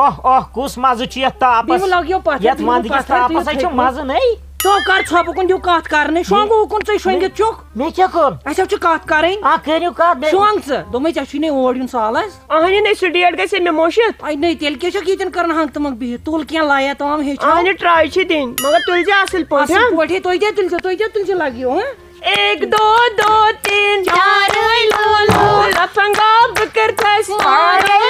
ओह ओह कुस मज तापस तापस. मज नहीं तो कर छपकुन दियो कत करने शोंग उकुन से शोंग चुक मे क्या कर ऐसा छु कत करें आ करियो का बे शोंग से दोमे चा छुने ओर युन सालस अहने ने स्टूडियो गसे मे मोशित आई नहीं तेल के छ कीतन करन हंग तमक भी तुल क्या लाया तमाम हे छ अहने ट्राई छी दिन मगर तुल जा असल पोठ असल पोठे तो दे तुल से तो दे तुल से लागियो हैं एक दो दो तीन चार लो लो लफंगा बकर थस लो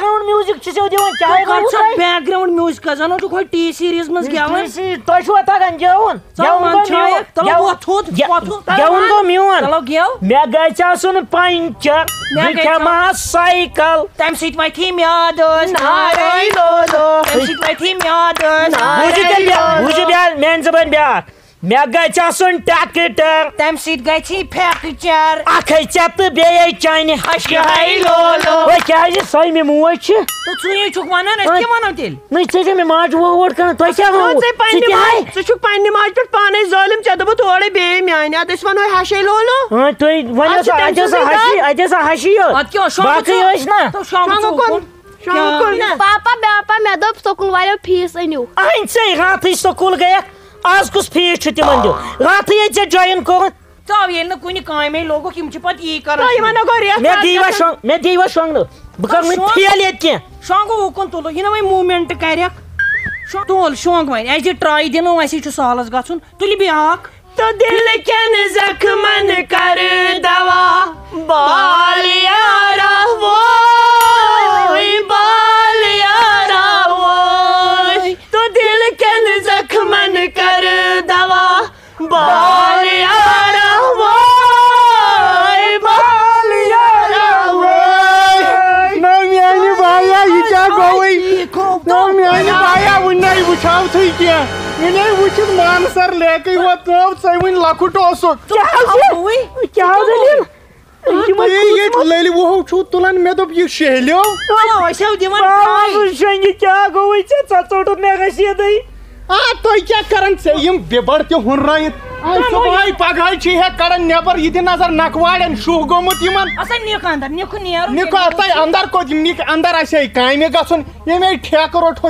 जन चुक बावर गुमत कर छप अन पे बैकग्राउंड म्यूज़िक छ से दिवन चाहे कर छ बैकग्राउंड म्यूज़िक का जनो कोई टी सीरीज़ मस गेवन तो छु अता गन गेवन मन छाय तलो वथुत वथुत गेवन तो म्यून तलो गेव मे गछ आसन पंचर मे मे गछ- खेमा साइकिल तम सीट माय थीम यादस नारे लो लो तम सीट माय थीम यादस बुझि तेल ब्या बुझि ब्या मेन जबन ब्या मे गछ आसन ट्रैक्टर तम सीट गई थी फ्रैक्चर अखै चत बेय चाइने हाय लो लो ओ क्या जे सही में मुँह छ तो सुनिए चुक माना ना क्या माना तेल नहीं चेजे में माज वो वोट कर तो क्या हो से पन्ने माज सु छु पन्ने माज पर पाने जालिम चदब थोड़े बे म्याने अदस आज कुछ फ़ीस छ तिमन दो रात जे जॉइन को तो ये न कोई काम है लोगों की मुझे पता ये कर तो ये मनो गोरिया मैं दीवा शोंग मैं दीवा शोंग बकर में फेल ये क्या शाम को उकन तो ये ना वही मूवमेंट करक तोल शौक वह ऐसे ट्राई दिन वैसे सालस गन तुल ब्याक तो दिल कन जख्मन कर दवा बाल यारा वो क्या वने वुचित मानसर लेके वो तो सही वन लखुट ओसो क्या हो क्या हो दलील ये ये लेली वो छु तुलन में तो ये शेल्यो। वैसे दिवन ट्राई बाबू शंगी क्या गो इचे चचोट में गसी दई आ तो क्या करन से? यम बेबड़ ते हुन रायत आई सुबह पगाई छी है करन नेबर यदि नज़र नकवाड़न शुह गोमुत यमन असा निक अंदर निक नियर निको अतै अंदर को निक अंदर आसे कामे गसन। ये में ठेक रोट हो?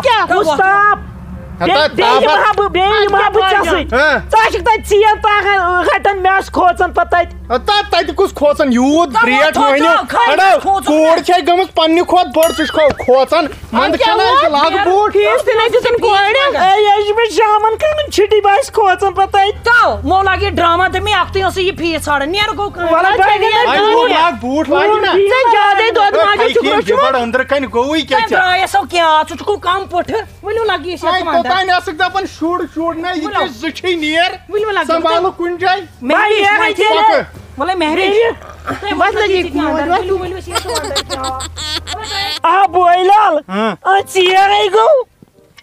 क्या? मुस्ताफ हता बे महाबू बे महाबू चसी हाँ। चाशक ता चिया ता हटन मैस खोचन पता अता तत कुछ खोचन यूत तो ब्रेड वो वने तो खाई अड़ा खोचन कोड़ है। छे गमस पन्नी खोत बोर छुस खो शामन kan छिटी बाइस खोचन पता तो मो लागे ड्रामा ते मैं आखते हैं ये फ़ीस छाड़ नियर को वाला बैग बूट लाग बूट लाग ना से ज़्यादा दूध माजो खाई चुकरो बड़ अंदर कन गोई क्या चा ड्राई ऐसा क्या चुचको काम पठ वलो लागे से आई तो ता ना सकता अपन शूड शूड ना ये बोलो। नियर बोलो लग संभालो कुन जाय मैं ये मैं ये ओके बोले महरे बस लगी आ बोइलाल आ चिया गई गो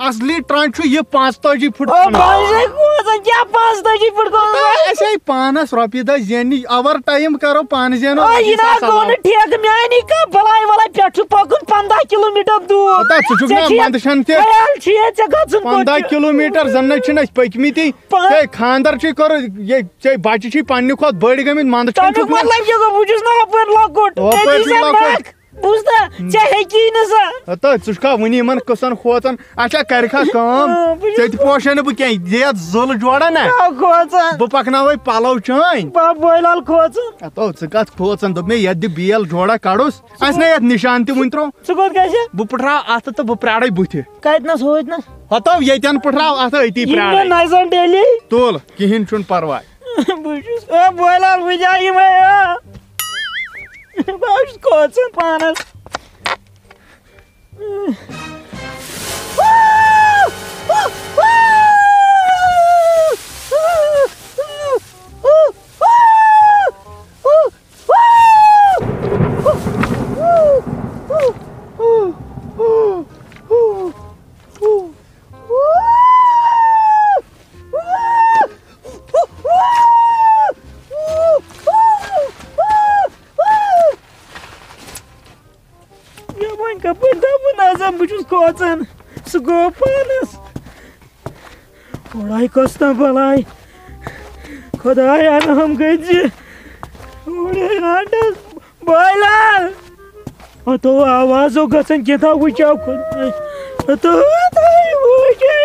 असली ट्रांच ये 5 फुट पानस रॉपी द जेनी ओवर टाइम करो पान जेनो 15 किलोमीटर दूर। ते पंद्रह किलोमीटर जन छन पकमिति पा- चे खानदार कर बच्चे पन्ने खोत बड़ी गमित मंद बुझता चाहे की न सा हता चुका वनी मन कसन खोतन अच्छा करखा काम हाँ, पोशन बु के ये जुल जोड़ा ना खोचन बु पालो तो च दब मे यदि बेल जोड़ा काडोस अस ने यत निशान ते वंत्रो सुकोत कैसे बु पठरा अत त बु प्राडै बुथे काइत न हतो यतन पठरा अत अति ये नाइसन डेली तोल किहिन छुन परवाय बुझुस ओ बोइलाल बुझाई मैं बास खोचन बुझुस खोचन सु गो पानस उड़ाई कस्ता बलाई खुदाया हम गज उड़े आंडस बायलाल तो आवाजो गसन के था वुचाव खुद तो ताई वुचे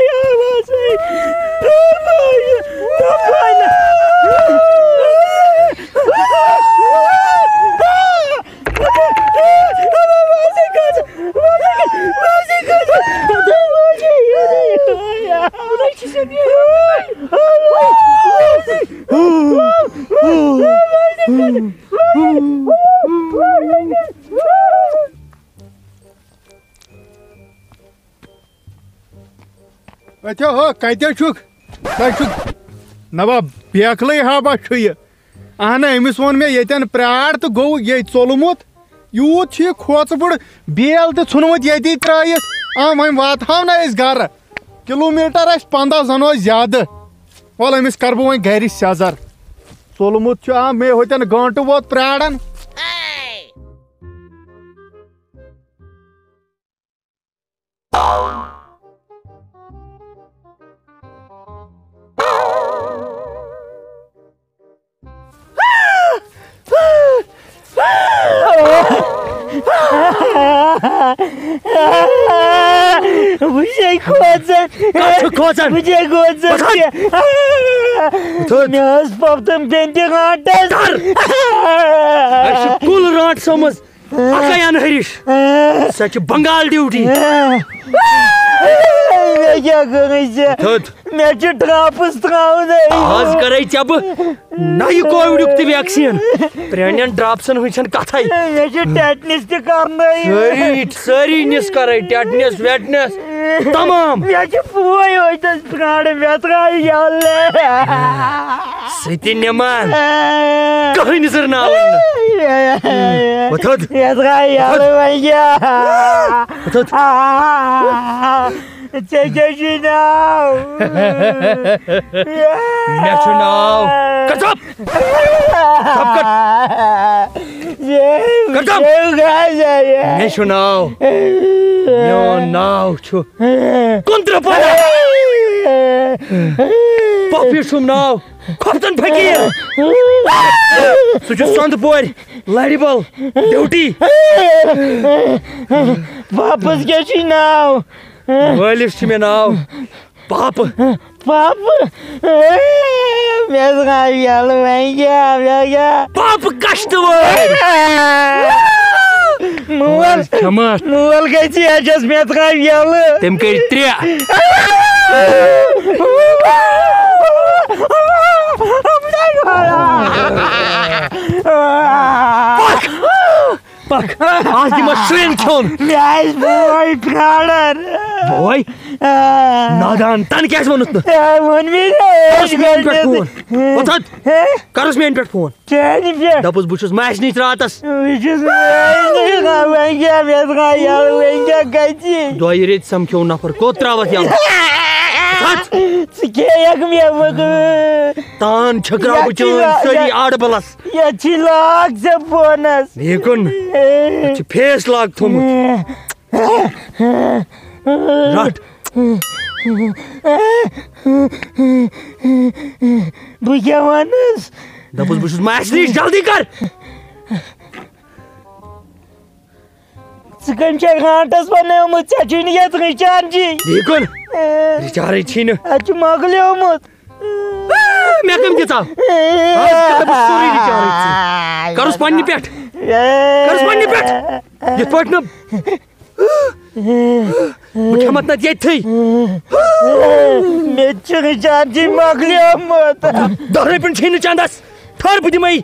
हो नबा बेखल हाबा ये अहन अमिस वोन मे यन प्रार तो गो ये चोलमुत यूत छ खोच बुड़ बेल तो छुनमुत यति त्रयित आ वह वातहाव ना अस गर। किलोमीटर अस पंद्रह जनो ज़्यादा वल अमिस कर बह वह गर सजर। चोलमुत मे होतन गंट वोत प्रारन Bıçak kovacan. Kaçık kovacan. Bıçak kovacan. Tut. Nöz baptım benden artas. Dur. Her şu kul rahat somuz. Akayan heriş. Saçı bangal diyordu. Ne yapıyorsun? Tut. मैं जो ट्रापस त्राऊ नहीं Az karai chab. Nahi covid ukti vaccine. Pranyan dropson huichan kathai. मैं जो टेटनिस ते करना ही Sari sari nis karai tetanus wetness. Tamam. मैं जो पुआई होई तो प्राण में त्राई याले Siti neman. Kahin sir na Wathod. Я त्राई याले भैया Wathod. Sensacional! National! Cắt sập! Não! Não! Não! Não! National! contra Contrapada! Papi não! now! Kaptan fakir! Su çu sond boy! Laribal! Duty! Vapas geçin não Olha o chiminal. Papa! Papa! Minhas gaviolas vêm aqui, ó. Papa, castelo! No olho que eu as minhas gaviolas. Temos que ir tria. Fuck! Fuck! Ah, die Maschinen schon! Ja, ich bin euch gerade! Boy. Nadan. Tan kes unutma. Mon bir Karus men pet phone. Otat. Karus men pet phone. Seni bir. Dapus buçuz maç nit ratas. Ucuz ben gel mes raviyalı ben gel geçin. Doy ret samkyo nafar ko travat yal. Otat. Sikeyek mi yapmadı? Tan çakra Ya buçun çila- sari ya- ağır balas. Ya çilak zaponas. Nekun. Çi pes lag tum. Rat. Bu yamanız. Dapus buçuz maç nit jaldi kar. Sıkınca kantas bana umut saçını yatırıcancı. Nekun. Richare çini. Açı mağlı umut. Mekam dita. Az kada bu suri richare çini. Karus panni pet. Karus panni pet. Yet patnam. Bu kemat nat Мухаммад Надьяд ты! Меччери жанди маглямат! Дары пенчейни чандас! Тар будимай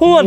Мен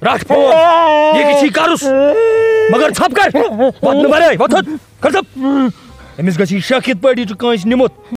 kopyalı. Ne travyalı. Rat. Rat phone. Ye kichi karus. Magar thap kar. Vat nu bare. Vat Kar thap. Emis